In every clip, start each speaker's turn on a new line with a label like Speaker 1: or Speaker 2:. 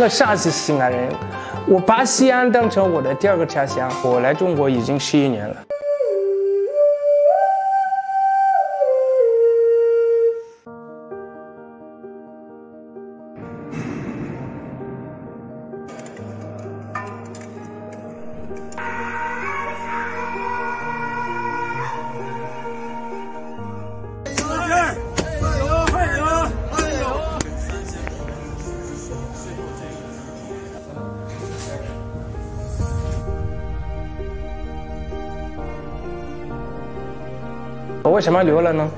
Speaker 1: 我陕西西安人，我把西安当成我的第二个家乡。我来中国已经十一年了。我为什么留了呢？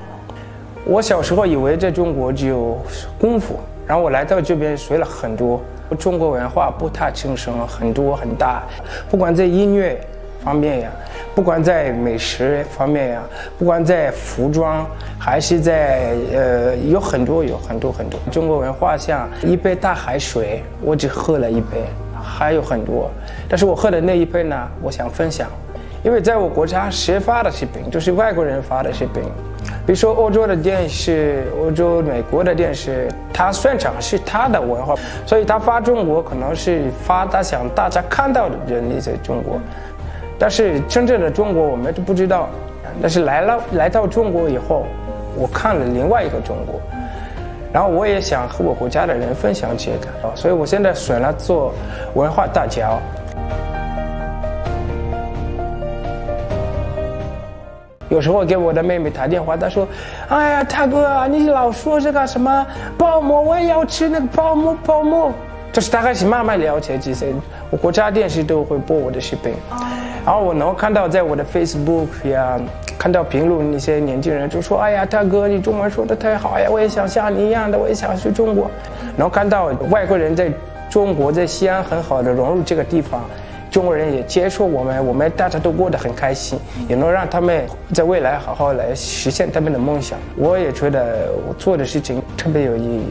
Speaker 1: 我小时候以为在中国只有功夫，然后我来到这边学了很多。中国文化不太轻声，很多很大，不管在音乐方面呀，不管在美食方面呀，不管在服装，还是在呃有很多有很多很多。中国文化像一杯大海水，我只喝了一杯，还有很多，但是我喝的那一杯呢，我想分享。因为在我国家，谁发的视频就是外国人发的视频，比如说欧洲的电视、欧洲、美国的电视，他宣传是他的文化，所以他发中国可能是发他想大家看到的人力在中国，但是真正的中国我们都不知道。但是来了来到中国以后，我看了另外一个中国，然后我也想和我国家的人分享这个，所以我现在选了做文化大桥。有时候给我的妹妹打电话，她说：“哎呀，大哥，你老说这个什么泡馍，我也要吃那个泡馍泡馍。”这是大概是慢慢了解这些。我国家电视都会播我的视频，然后我能看到在我的 Facebook 呀，看到评论那些年轻人就说：“哎呀，大哥，你中文说的太好呀，我也想像你一样的，我也想去中国。”能看到外国人在中国在西安很好的融入这个地方。中国人也接受我们，我们大家都过得很开心，也能让他们在未来好好来实现他们的梦想。我也觉得我做的事情特别有意义。